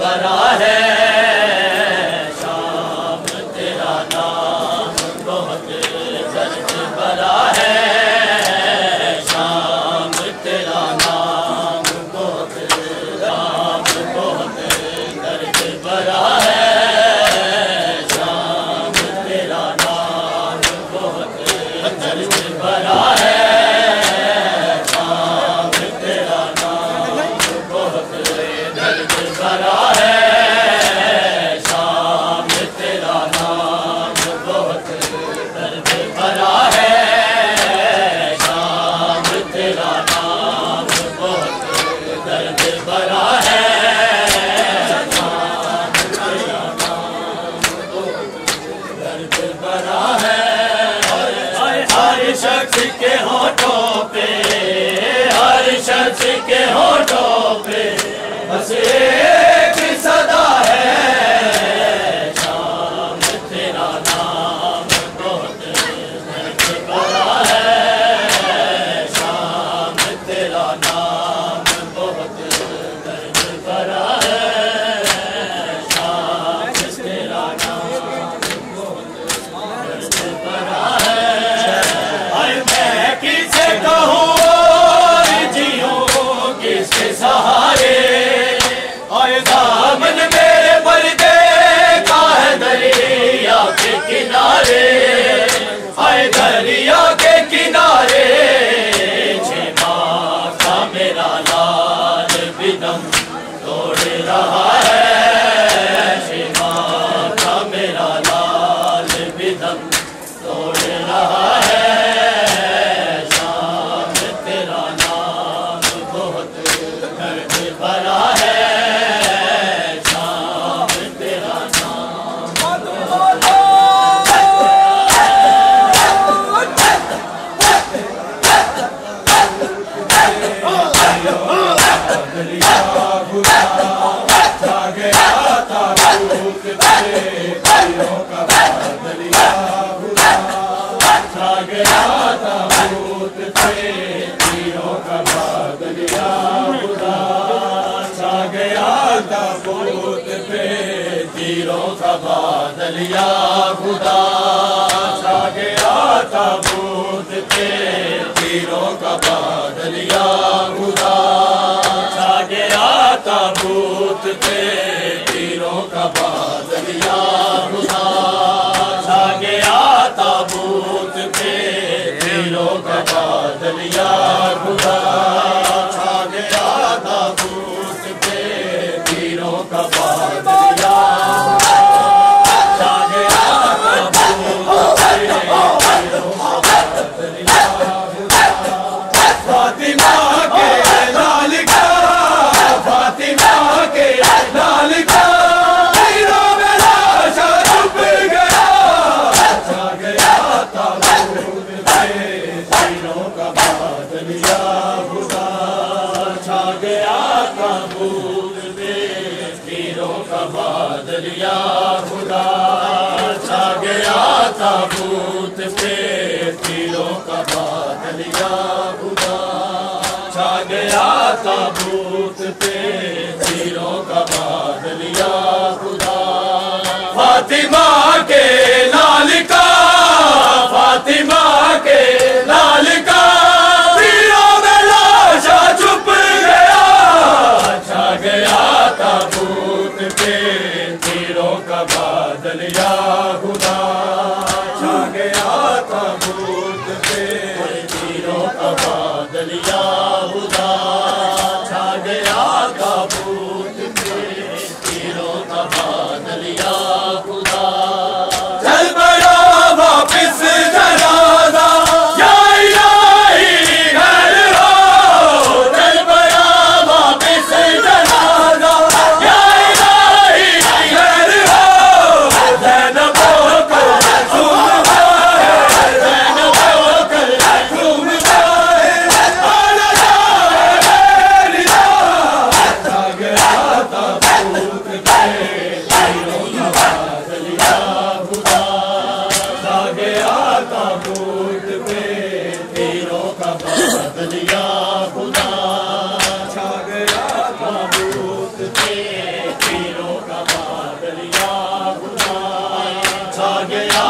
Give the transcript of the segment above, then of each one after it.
बरा है। दर्द भरा है हर शख्स के होठों पे हर शख्स के होठों पे बसे वीरों का बादलिया खुदा छा गया था बूंद पे वीरों का बादलिया खुदा छा गया था बूत पे वीरों का बादलिया खुदा छा गया था बूत पे वीरों का बादलिया खुदा। Ya Rabbi. गया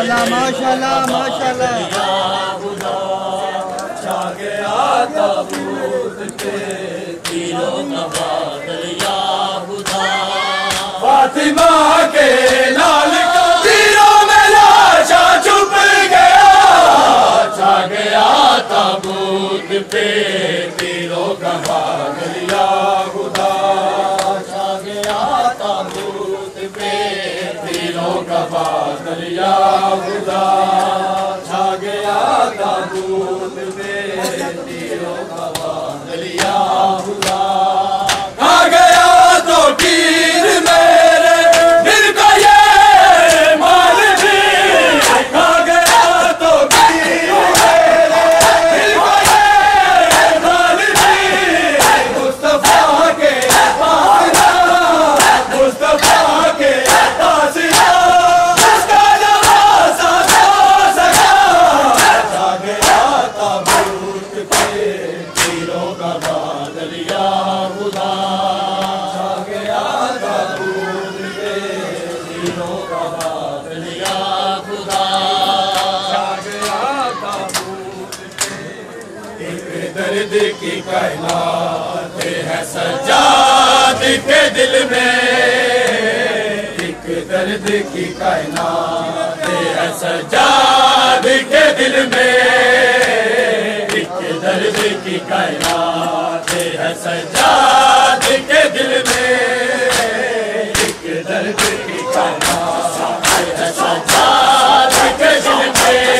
माशाल्लाह माशाल्लाह माशाल्लाह। फातिमा के लाल तीरों में लाशा छुप गया। छा गया ताबूत पे तीरों का भाग लिया खुदा। बादलिया खुदा छा गया ताबूत पे बादलिया खुदा। दिल में एक दर्द की कायनात सजाद के दिल में एक दर्द की कायनात सजाद के दिल में एक दर्द की कायनात सजाद के दिल में।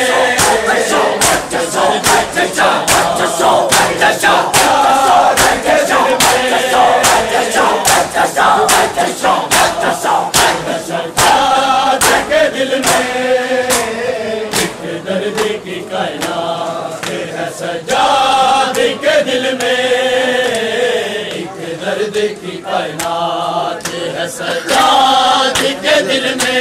सचा में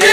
के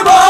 में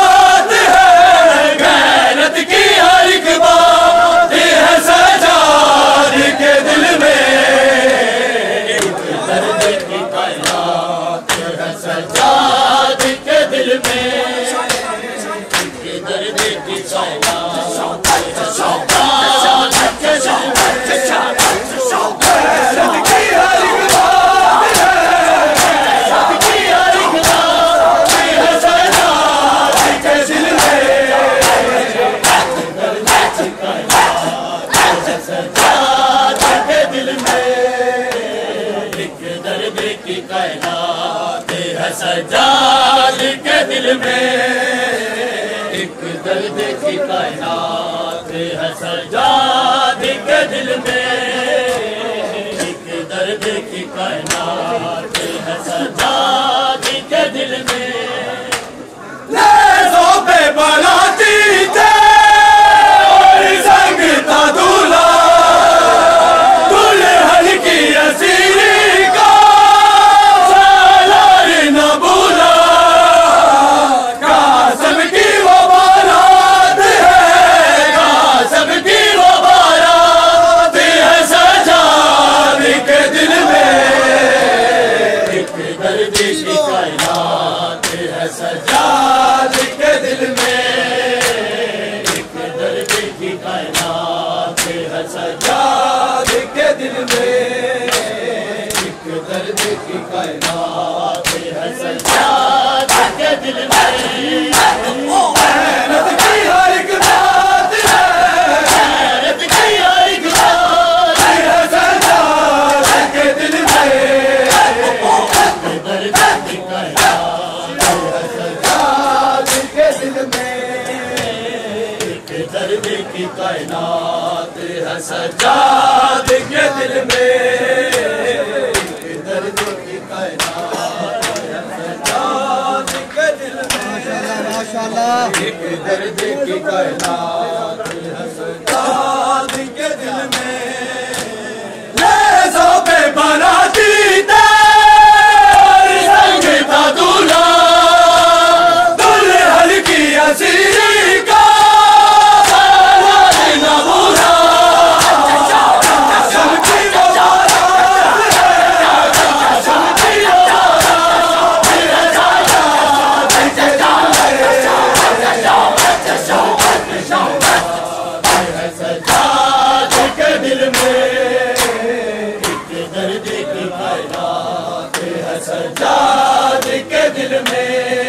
बेदर्दी की कायनात है सजाद के दिल में। बेदर्दी की कायनात है सजाद के दिल में। माशाल्लाह माशाल्लाह। की कायनात दिलि में।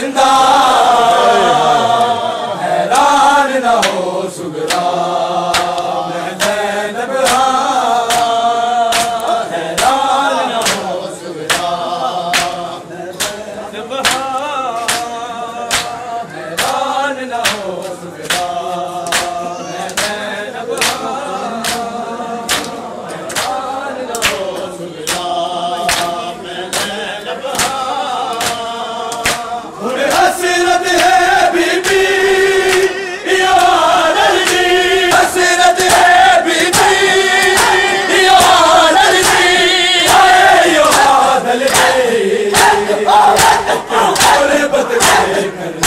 된다.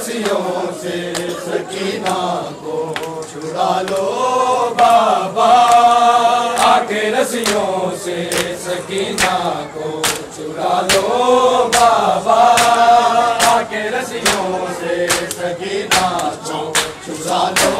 सकी न कोालो बाबा आके रसियों से सकीना को छुड़ा लो बाबा। खे नसीना को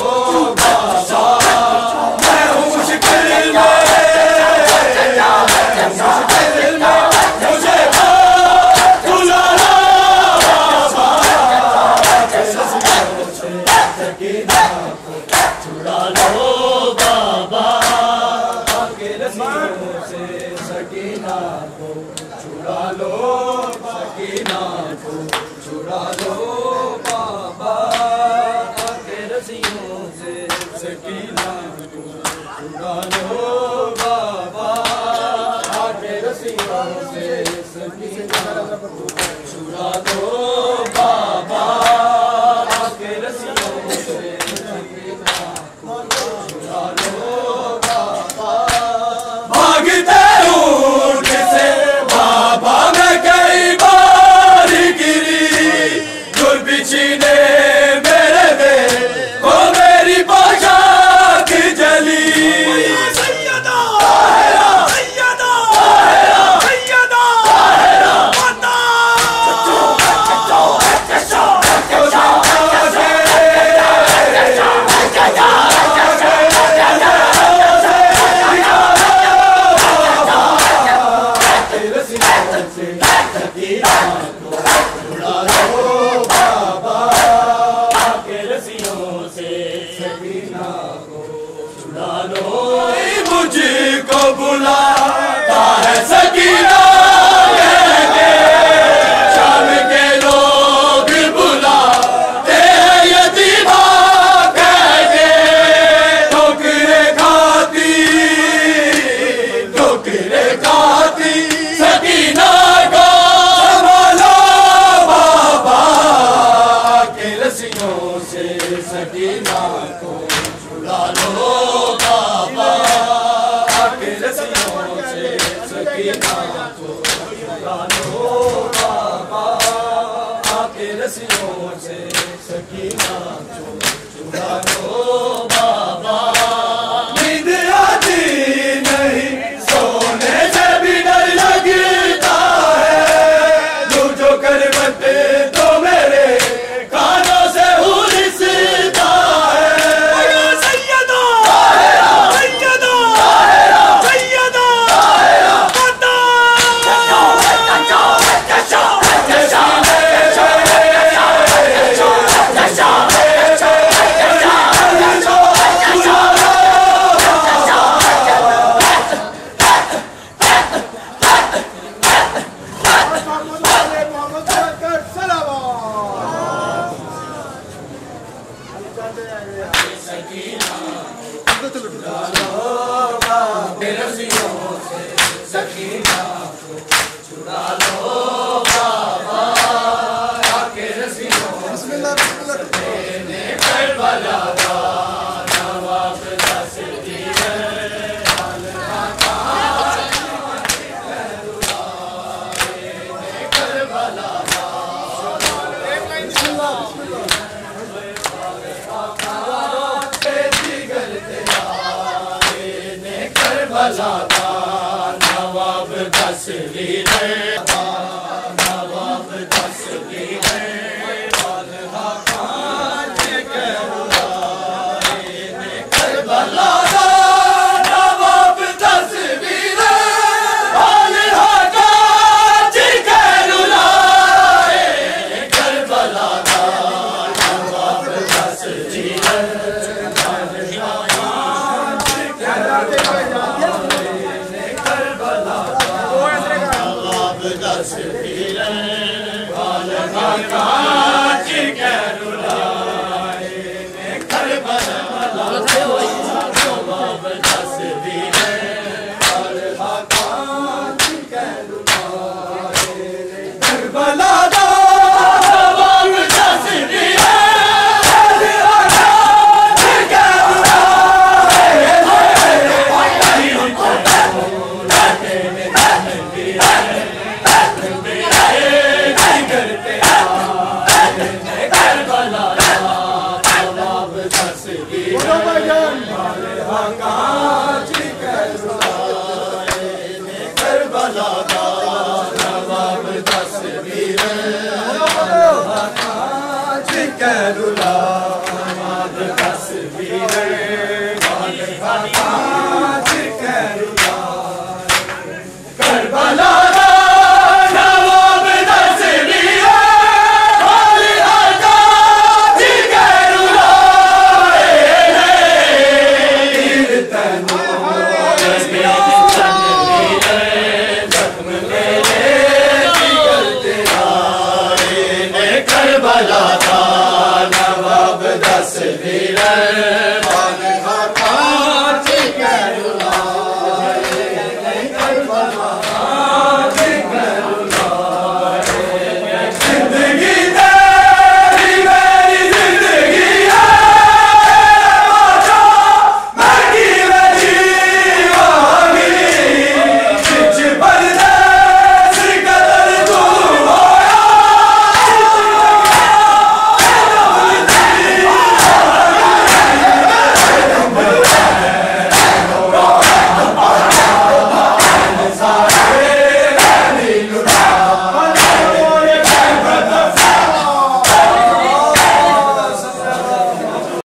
सकीना